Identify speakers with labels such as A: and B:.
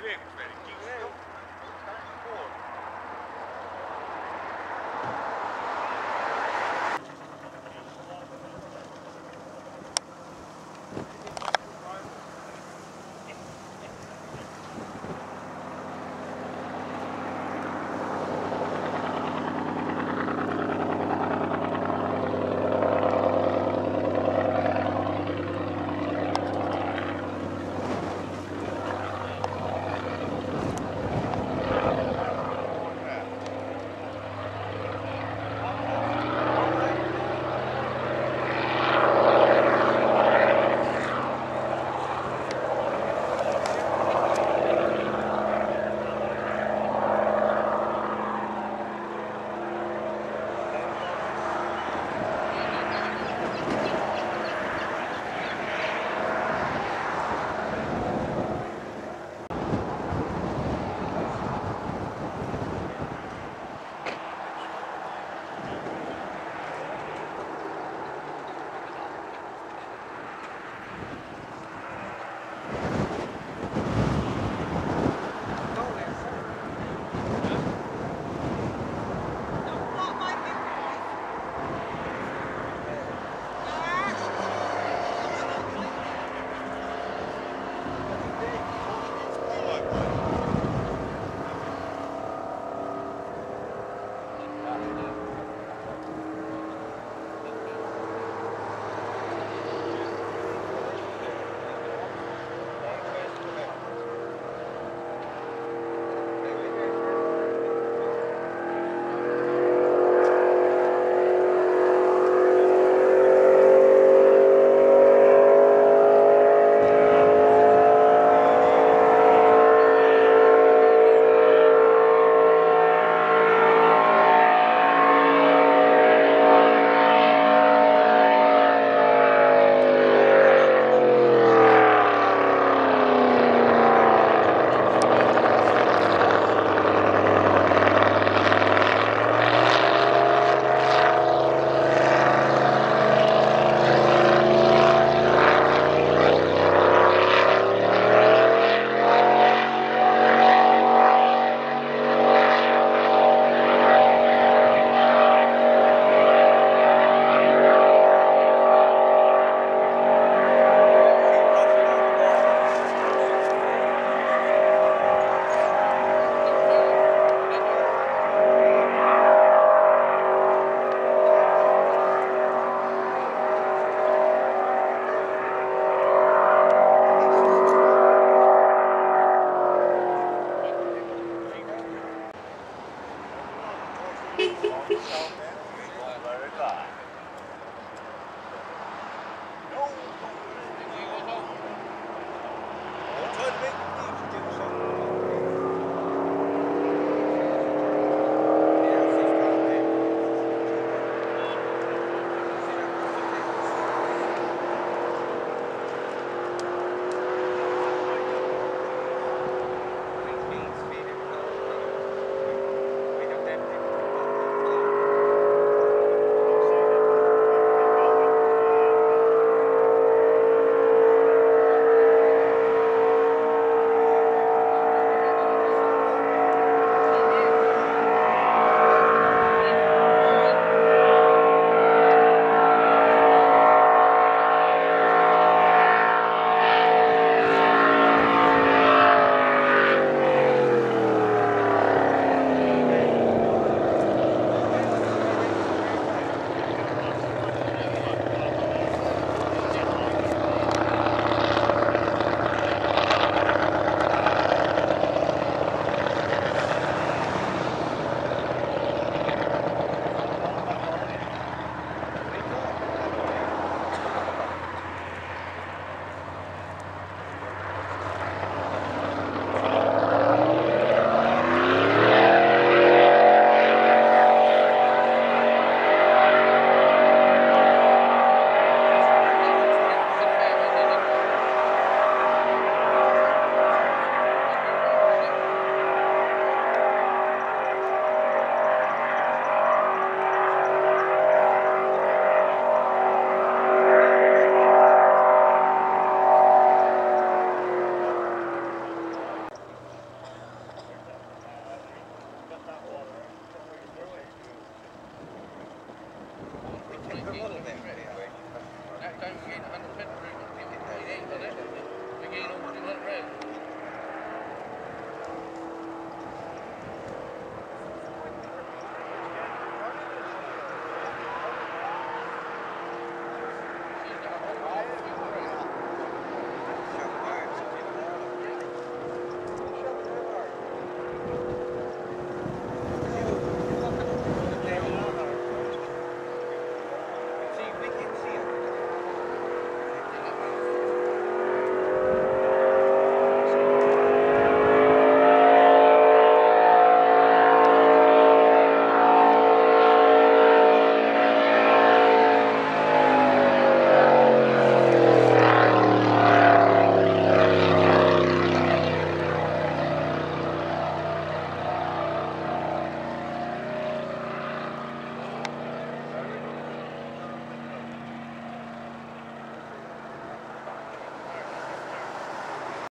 A: Grego, velho.
B: Okay.
C: That time we gained 100 feet, we gained over the 100